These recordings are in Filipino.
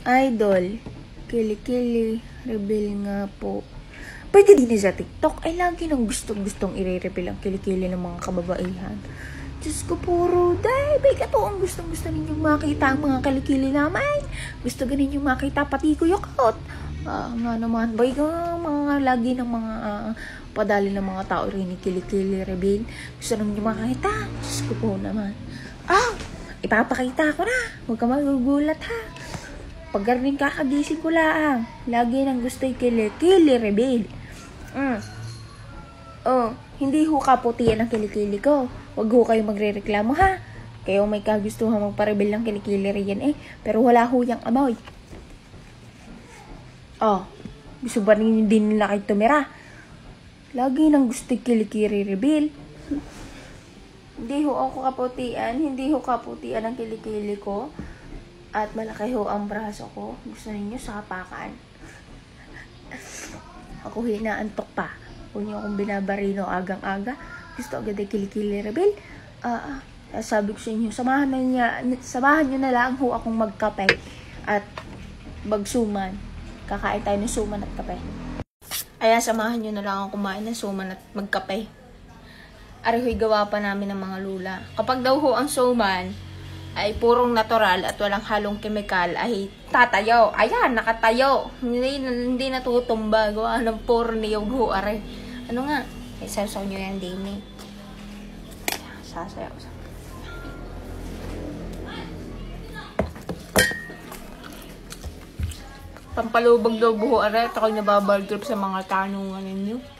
Idol, kili-kili, reveal nga po. Pwede din sa TikTok. Ay, lagi nang gustong-gustong i-reveal ang kilikili ng mga kababaihan. Diyos ko puro, dahil kato ang gustong-gusto ninyong makita ang mga kilikili namin. Gusto ganin yung makita pati ko yukot. Ah, nga naman, bay ka, mga lagi ng mga ah, padali ng mga tao rin ni kilikili reveal. Gusto nang makita. Diyos ko po naman. Ah, ipapakita ko na. Huwag ka magugulat ha. Pag galing kakagising ko lang, lagi nang gusto yung kilikili reveal. Mm. Oh, hindi ho kaputian ang kilikili ko. Huwag ho kayo magre-reklamo ha. Kayo may kagustuhan magpa-reveal ng kilikili rin eh. Pero wala ho yung amoy. Oh, gusto ba rin din nila kayo tumira? Lagi nang gusto yung kilikili reveal. Hindi ho ako kaputian, hindi ho kaputian ang kilikili ko. At malaki ho ang braso ko. Gusto ninyo sa kapakan. Ako hinaantok pa. Kung niyo akong binabarino agang-aga. Gusto agad ay kilikili rebel. Ah, ah, sabi ko sa inyo, samahan na niya, samahan niyo na lang ho akong magkape at magsuman. Kakain tayo ng suman at kape. Ayan, samahan niyo na lang akong kumain ng suman at magkape. Arihoy gawa pa namin ng mga lula. Kapag daw ho ang suman ay purong natural at walang halong kemikal ay tatayo. Ayan, nakatayo. Hindi, hindi natutumba. Gawa ng puro niyog ho, are. Ano nga? Isasaw nyo yan din eh. Sasayaw sa Pampalubag daw buho, are. At ako'y nababal trip sa mga tanungan ninyo.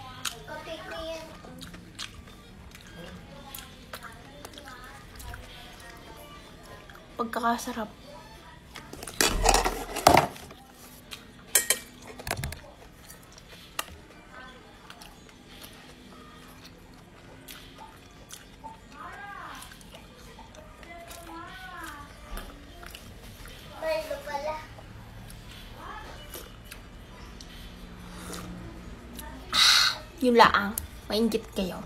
Pagkakasarap. Yung laang. Maingit kayo.